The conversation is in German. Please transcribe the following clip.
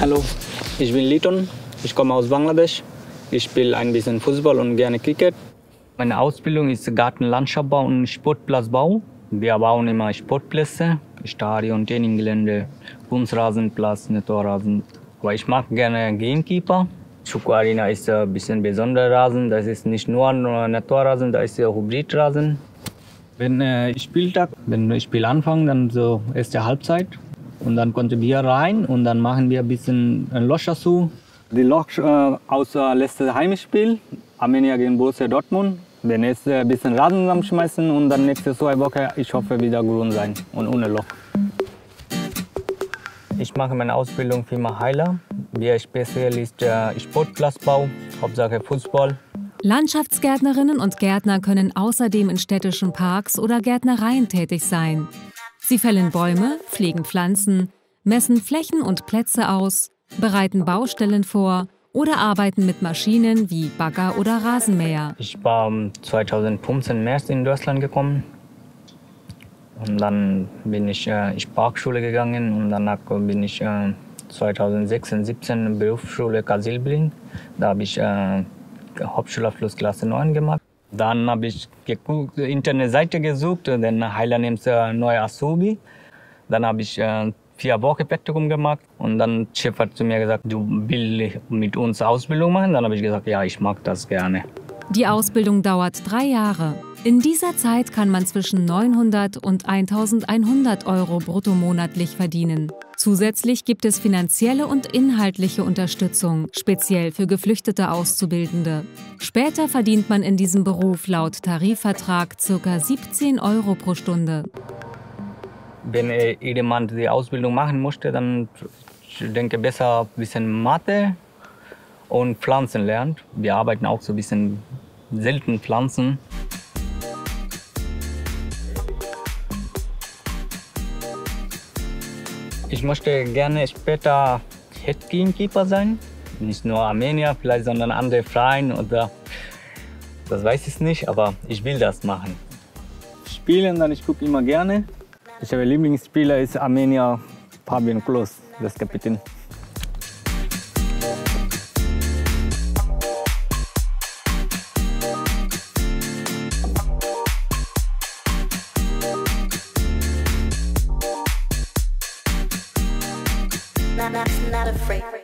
Hallo, ich bin Liton. Ich komme aus Bangladesch. Ich spiele ein bisschen Fußball und gerne Cricket. Meine Ausbildung ist Gartenlandschaftsbau und Sportplatzbau. Wir bauen immer Sportplätze, Stadion, Traininggelände, Kunstrasenplatz, Naturrasen. Aber ich mag gerne Gamekeeper. Chuko Arena ist ein bisschen besonderer Rasen. Das ist nicht nur Naturrasen, da ist Hybridrasen. Wenn äh, Spieltag, wenn ich Spiel anfange, dann so erste Halbzeit und dann kommen wir rein und dann machen wir ein bisschen ein Loch dazu. Die Loch äh, aus äh, letzten Heimspiel, Armenia gegen Borussia Dortmund. Wenn jetzt ein bisschen Rasen zusammenschmeißen und dann nächste zwei Wochen, ich hoffe, wieder grün sein und ohne Loch. Ich mache meine Ausbildung Firma Heiler. Wir Spezialist äh, Sportplatzbau, Hauptsache Fußball. Landschaftsgärtnerinnen und Gärtner können außerdem in städtischen Parks oder Gärtnereien tätig sein. Sie fällen Bäume, pflegen Pflanzen, messen Flächen und Plätze aus, bereiten Baustellen vor oder arbeiten mit Maschinen wie Bagger oder Rasenmäher. Ich war 2015 im März in Deutschland gekommen. Und dann bin ich äh, in die Parkschule gegangen und danach bin ich äh, 2016, 17 in Berufsschule Kasilbring. Da habe ich äh, Hauptschulabschluss Klasse 9 gemacht. Dann habe ich geguckt, Internetseite gesucht, dann Heiler nimmt äh, neue Azubi. Dann habe ich äh, vier Wochen Praktikum gemacht und dann Chef hat zu mir gesagt, du willst mit uns Ausbildung machen. Dann habe ich gesagt, ja, ich mag das gerne. Die Ausbildung dauert drei Jahre. In dieser Zeit kann man zwischen 900 und 1100 Euro brutto monatlich verdienen. Zusätzlich gibt es finanzielle und inhaltliche Unterstützung, speziell für geflüchtete Auszubildende. Später verdient man in diesem Beruf laut Tarifvertrag ca. 17 Euro pro Stunde. Wenn jemand die Ausbildung machen möchte, dann ich denke besser ein bisschen Mathe und Pflanzen lernt. Wir arbeiten auch so ein bisschen selten Pflanzen. Ich möchte gerne später Head Gamekeeper sein. Nicht nur Armenier, vielleicht, sondern andere Freien oder das weiß ich nicht, aber ich will das machen. Spielen, dann ich gucke immer gerne. Ich habe Lieblingsspieler ist Armenier Fabian Klos, das Kapitän. Not, not, not afraid.